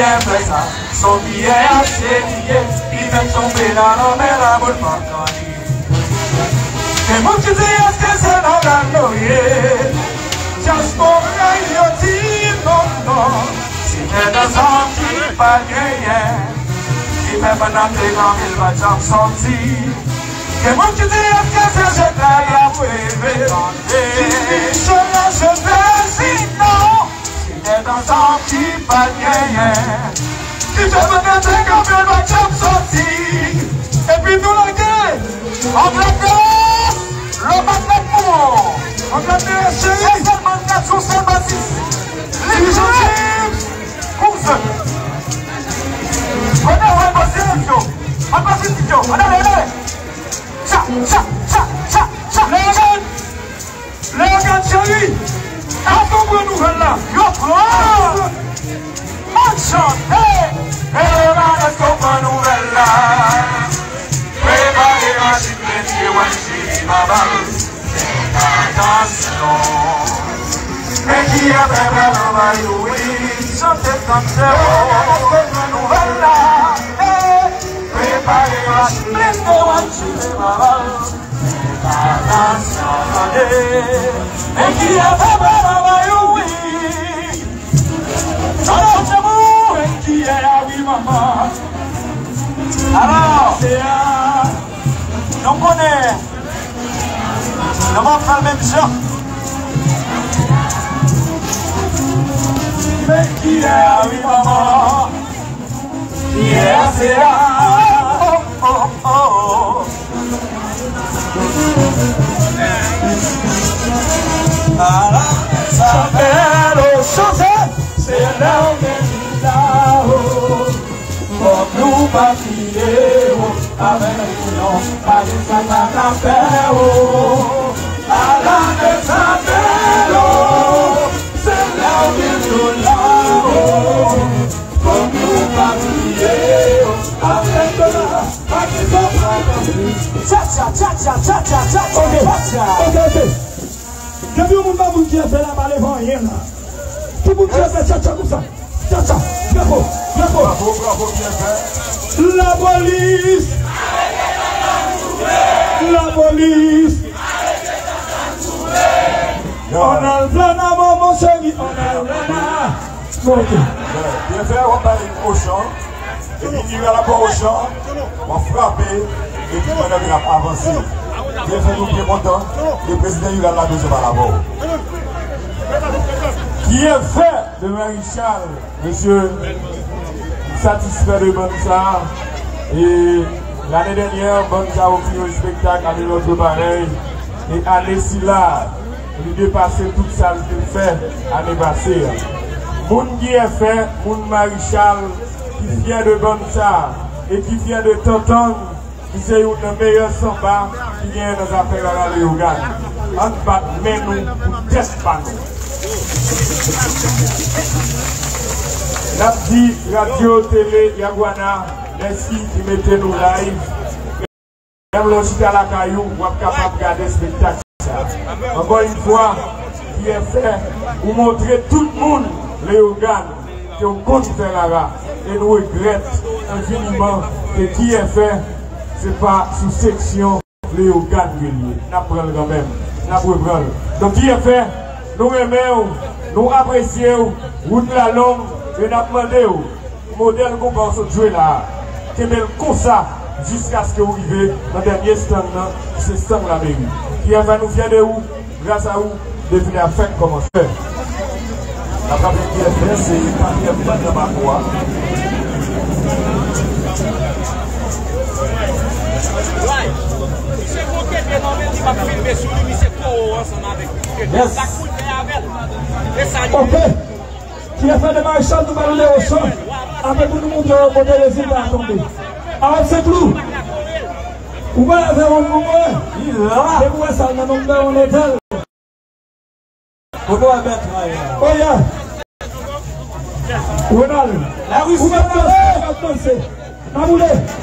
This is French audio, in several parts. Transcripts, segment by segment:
est fait ça, son billet assez lié, il fait tomber dans l'homme et la boule pas Et mon dit est-ce que c'est la noyée Just for you dit non, non, si t'es dans un qui pas gagné, qui fait pas tes grands, il va jamais sortir. Et mon dit est-ce que c'est je t'ai à priver, je la je vais sinon, si t'es dans fait pas dans tes grands, il va jamais sortir. Et puis nous la en plein place, le maintenant, en plein place, c'est seulement 456. Les gens course. On a un passif, un passif, on a Cha, cha, cha, cha, cha. Les gars, les chérie, attends-moi nouvelle là. Yo, oh. Et on a notre nouvelle là. Préparez ma moi, j'ai ma balle. Attention. Et qui a fait mal au maillot, oui, chantez comme nouvelle là. Préparez ma moi, j'ai ma balle. 영권에 영업 팔면서 기대야 위마마 기대하세요 Zapelo szote Serão bendito Com pluma fiel A vena união Para encantar na ferro Alame zapelo Serão bendito Com pluma fiel A vena união Para encantar na ferro Cha cha cha cha cha cha cha cha cha cha avec l'union, pas de Satan à faire. À la de sa belle, c'est là où il nous là-haut. Pour nous bâtir avec l'union, pas de Satan Tcha tcha tcha tcha tcha tcha tcha Ok, tcha tcha ok, ok. Depuis mon bain, vous qui a fait la balle devant rien là. Qui vous qui a fait tcha tcha comme ça Tcha tcha, bien beau, bien beau. Bravo, bravo, bien fait. La police La police On a le plan à mon chéri, on a le plan à... Ok. Bien fait, on va aller au champ. Et puis, il va rapport au champ, on va frapper, et puis, on va avancer. Bien fait, nous bien content. Le président, il va la deuxième à la mort. Qui est fait de Maréchal, monsieur, satisfait de Bonsa. Et l'année dernière, Bonsa a offert un spectacle avec notre pareil. Et année ci là, il dépassé tout ça qu'il fait année passée. Moun qui est fait, Moun Maréchal, qui vient de Bonsa et qui vient de Tonton, qui c'est une des meilleures samba qui vient dans les affaires à la Léogane. On bat mais nous pour test. La dit radio, télé, Yagwana, merci qui mettez nous live. Même l'hôpital à la caillou, vous êtes capable de regarder ce spectacle. Encore une fois, qui est fait pour montrer tout le monde les organes que vous compte faire là Et nous regrettons infiniment que qui est n'est pas sous section organes reliés. Nous quand même. Nous apprenons. Donc qui est fait, nous aimons, nous apprécions, route la longue, et nous demandons, modèle qu'on va se jouer là, que même comme ça, jusqu'à ce que vous arrivez dans le dernier stand, là, c'est stand la mairie. Qui est fait, nous fiers de où, grâce à vous, depuis la fête commencer. La première qui est fait, c'est Patrick Waj, mi se kote de nan men di ma filme sou li, mi se koro ansan avek. La koute avek, e sa li. Ok, ki e fè de marchan nou balou le osan, apè pou nou moun yo kote le zil ba akonde. Aon se klou. Ou mè, vè moun moun mè, de mwen sal nan moun mè on etel. Ogo a bet mè. Oya. Ronald, ou mè mè mè, mè mè mè, mè mè mè.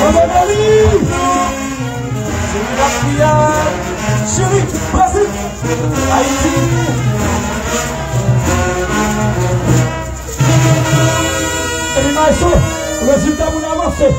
Vamos, Dali! Singapia, Chile, Brasil, Haiti. Ele mais um, o Brasil tá mudando você.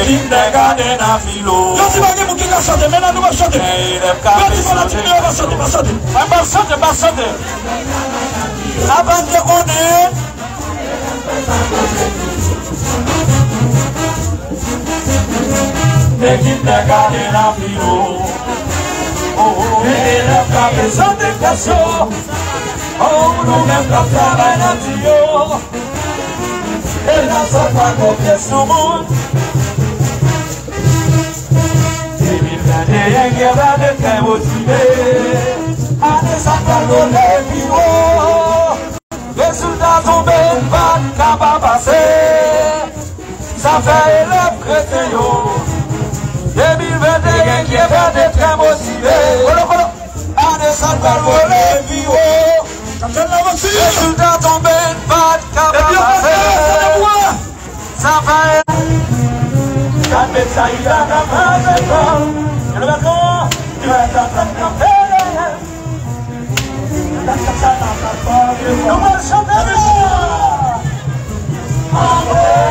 elindengane na filo. Yoti bange mokinga sote me nanu basote yoti balatimi oyo basote basote eh, basote basote abandeko ne elindengane na filo. Oh, oh, oh. Elebka besote kaso. Oulumebka travai na tiyo enasaka kopies no monde vade tre motive Ane sa kalgo le piwo Resultat tombe pat kapa pase Sa fe elef krete yo 2021 gen vade tre motive Ane sa kalgo le piwo Resultat tombe pat kapa pase Kate Saida na Pazeko Yulako Yueta Taka Pere Yulaka Sana Pazeko Numar Shotero Amen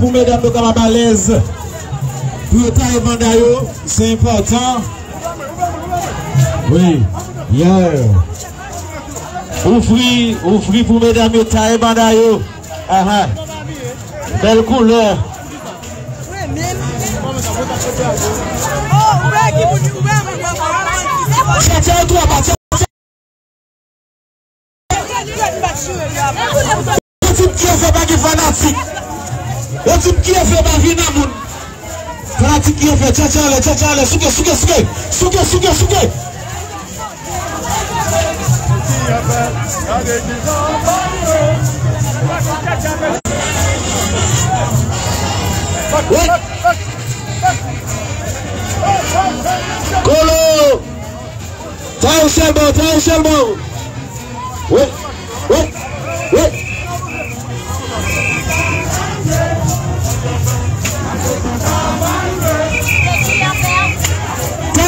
pour mesdames de Camabalaise. Pour le mandayo, c'est important. Oui, yeah. Ouvri, ouvri pour mesdames de taille mandayo. Ah ah. Belle couleur. Tip ki yo fe bagi fanatik Yo tip ki yo fe chachale, chachale Souke, souke, souke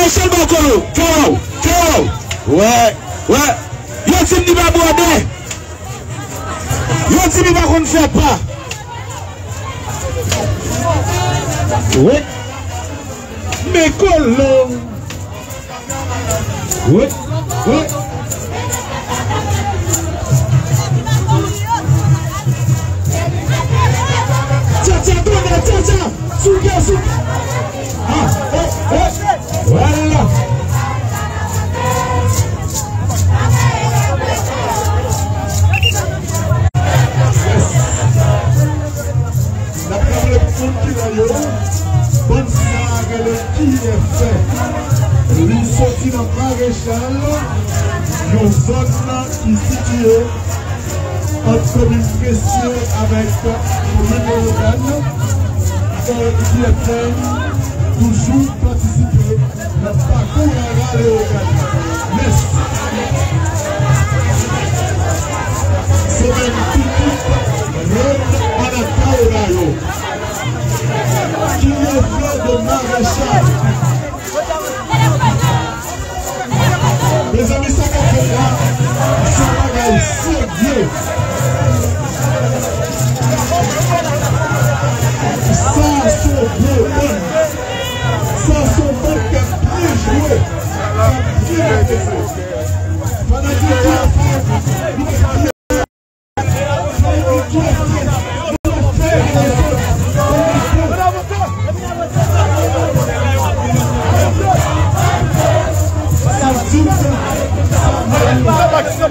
Michel Bakolo coow ouais ouais yow sëñ bi ba boodee yow sëñ ba fait pas. oui. mais Kolo. oui ouais. Dieu fait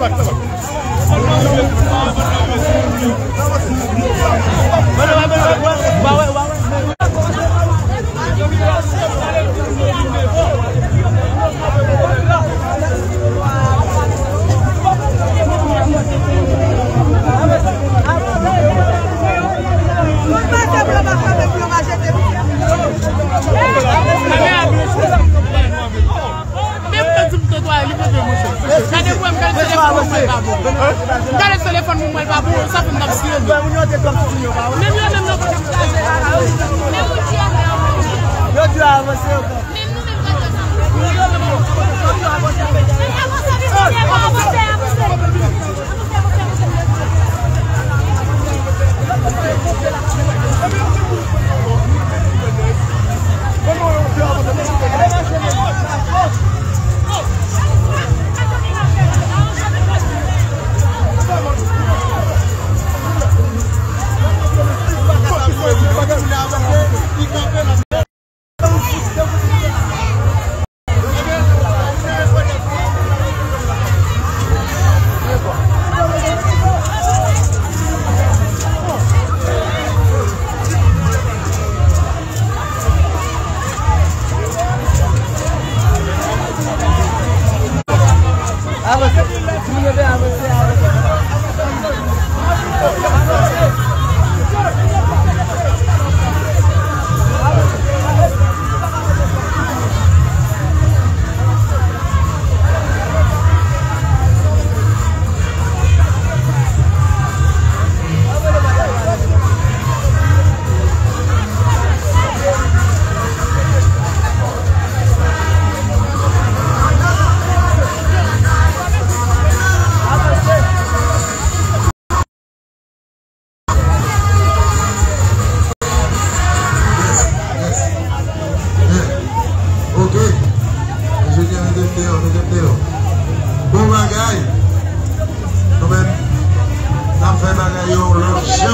tabax tabax. Gade telefon moun mwen pa pou, sa pou mdap siyon. Mèm yo mèm nou pou mdap siyon. Mèm ou diya mè avose. Yo diya avose yo. Mèm nou mèm gata san. Mèm yo mèm avose. Mèm avose avose. Mèm avose avose. Mèm avose avose. Mèm avose avose.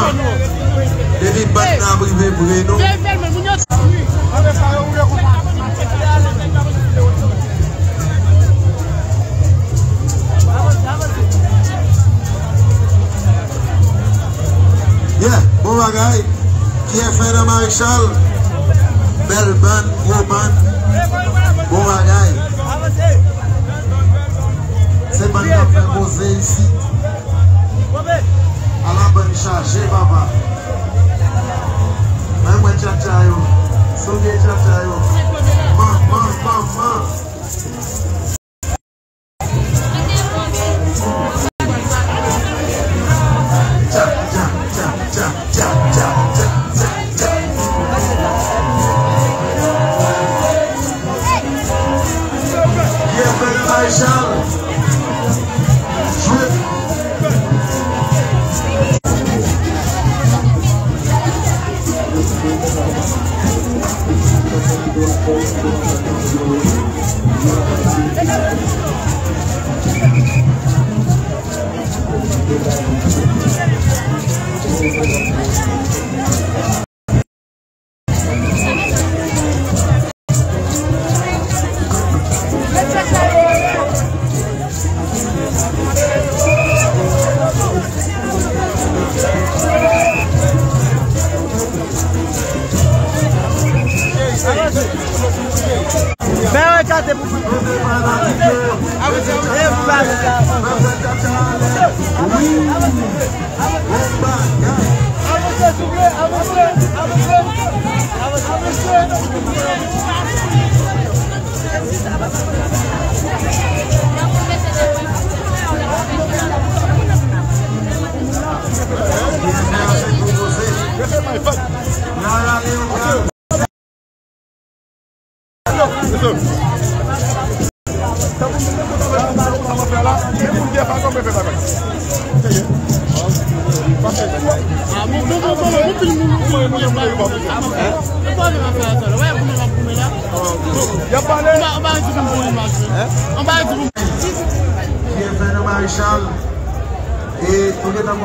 Depi bat nan brive bre nou. Yeah, bon bagay. Ki e fè nan Marichal. Bel ban, gro ban. Bon bagay. Se ban nan fè kose yisi. chaje baba. Mwen mwen chapta yo, souge chapta yo. Man, man, man, man. よろしくお願いします。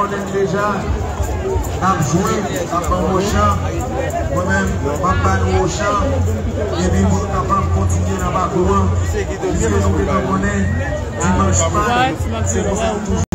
konen deja, ap jwen, ap an woshan, mwen men, ap an woshan, e bi moun kapap kontinye nan bakouan, piske nou ke nan konen, dimanj pan, se nou se toujou.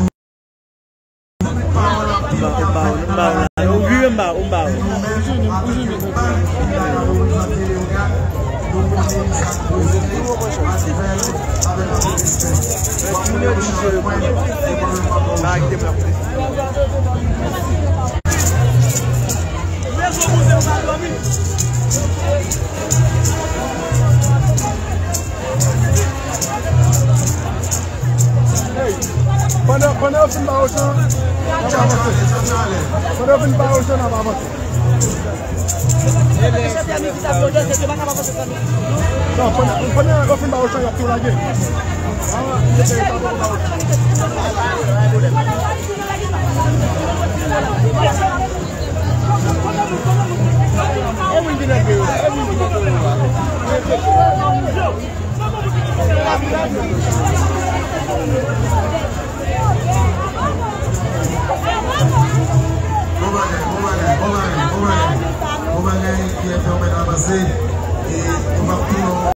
gen fè ou mè nan basè e nou mè pou nou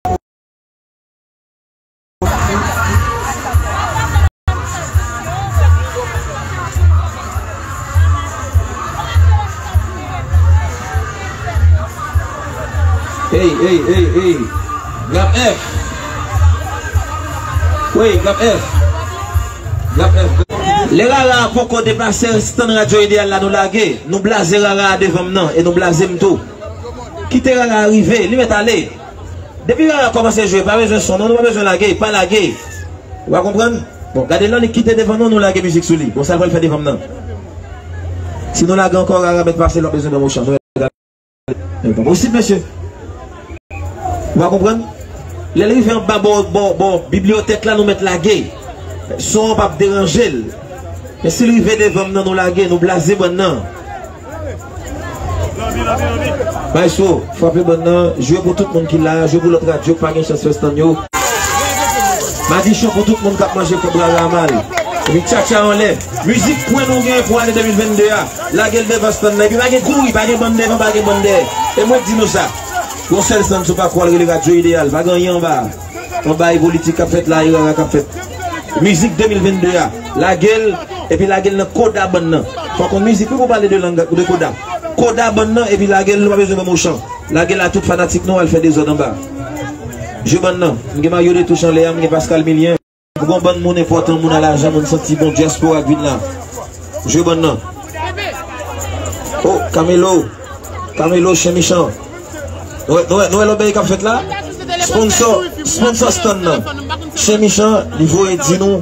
Hey, hey, hey, hey. Gap F. Wey, Gap F. Gap F. Le rara pou kon deplase stan radyo ideal la nou lage Nou blaze rara devan nan E nou blaze mtou Ki te rè la arrive, li met ale. Depi rè la komanse jwe, pa bezwen son, nou pa bezwen la gey, pa la gey. Ou a kompran? Bon, gade lan li kite devan nou, nou la gey müzik sou li. Bon, sa vèl fè devan nan. Si nou la gey ankon rara met parse, lò bezwen nan mou chan. Ousip, mèche. Ou a kompran? Lè li vè an ba bon, bon, bon, bibliotek la nou met la gey. Son pap deranjel. Mè si li vè devan nan nou la gey, nou blaze bon nan. Blaser maintenant. Maestro, frappez maintenant, jouez pour tout monde qui l'a, jouez pour l'autre radio, pas de chance de stand yo. Ma dit pour tout le monde qui a mangé comme la mal. Et puis tcha tcha en l'air. Musique point nous gain pour l'année 2022. La gueule devant stand là, et puis pas de courir, pas de bande devant, pas de bande Et moi dis nous ça. Bon seul stand, c'est pas quoi le radio idéal, pas gagner en bas. En bas, il politique a fait là, il a fait. Musique 2022, la gueule, et puis la coda bonne. Faut qu'on musique, pour parler de langue, de coda. Et puis la gueule, nous pas. La toute fanatique, non, elle fait des ordres en bas. Je bonne, je de en l'air, je Pascal Milien. Bon bon mon important, mon à mon senti bon diaspora, vite là. Je. Oh, Camelo. Camelo chez ouais, ouais, l'obéi qu'a fait là. Sponsor, sponsor stand là. Chez Méchant, niveau et dit nous.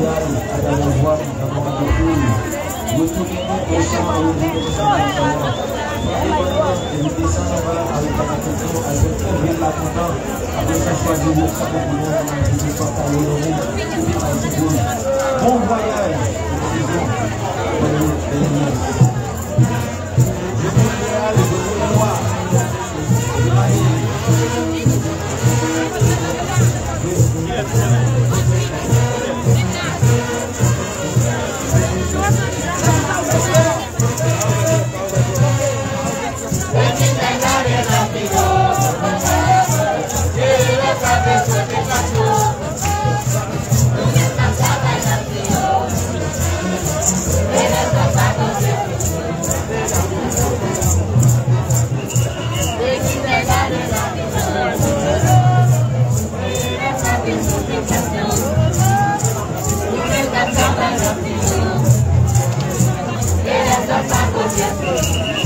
Royale à 谢谢。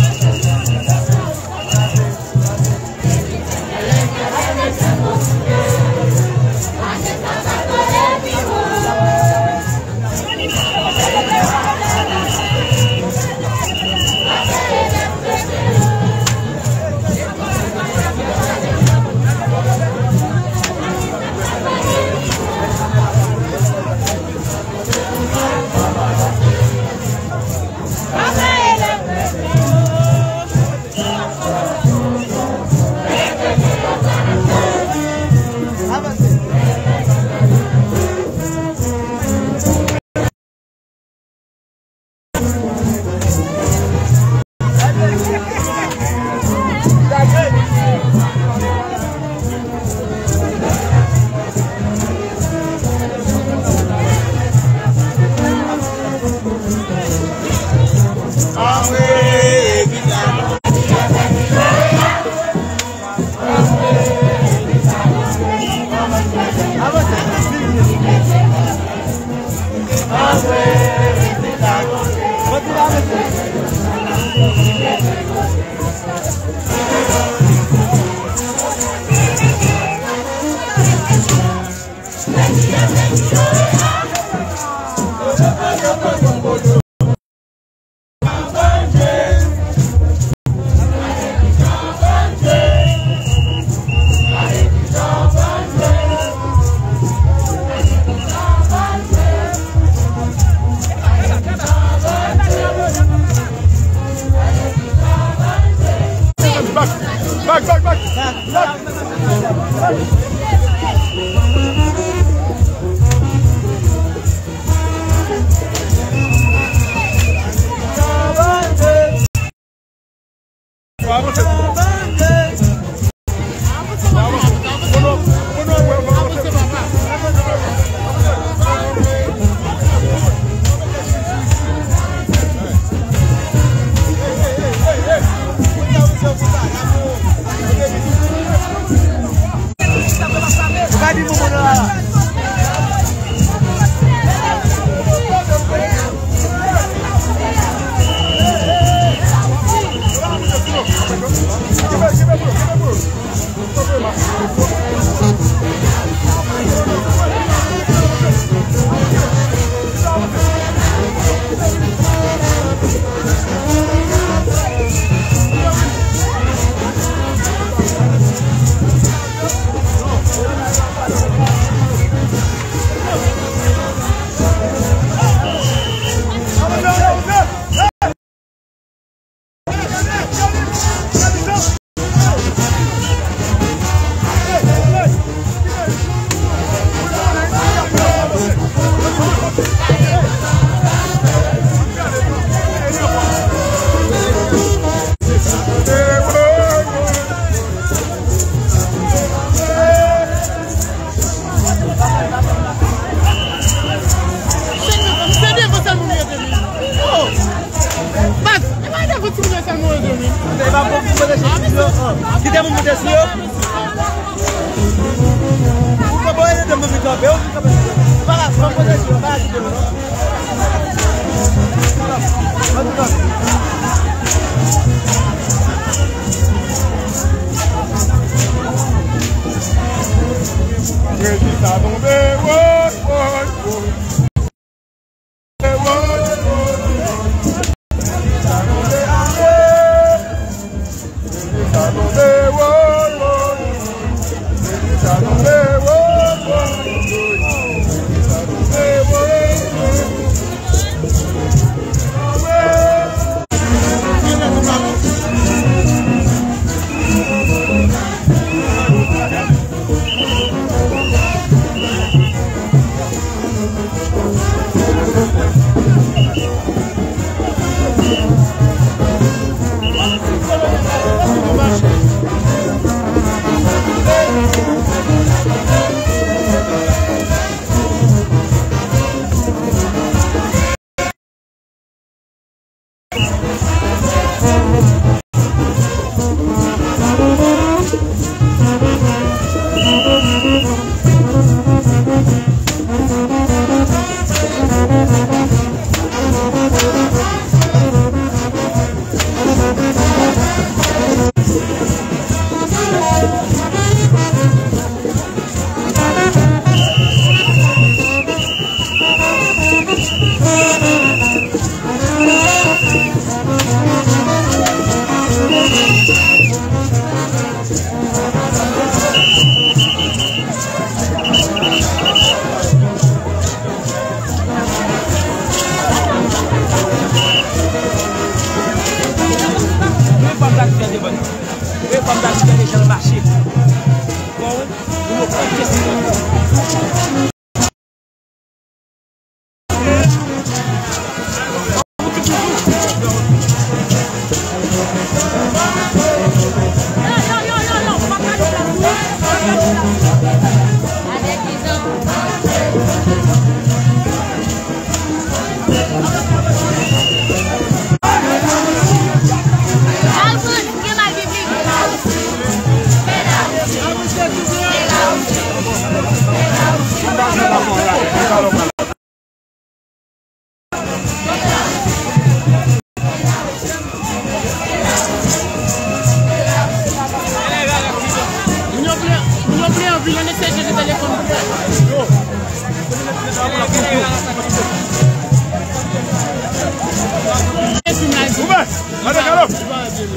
Hadi Karol.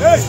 Hey.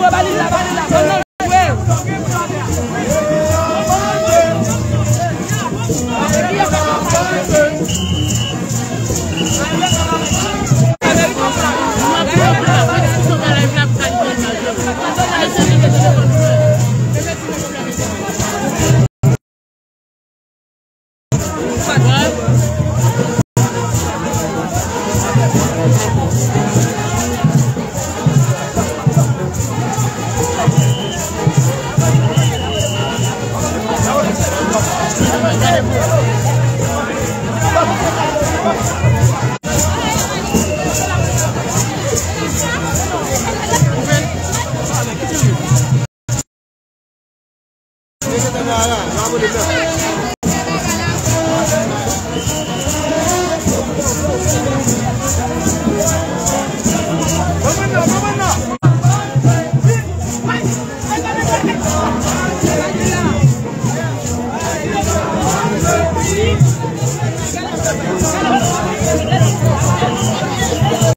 Sube, baila, baila,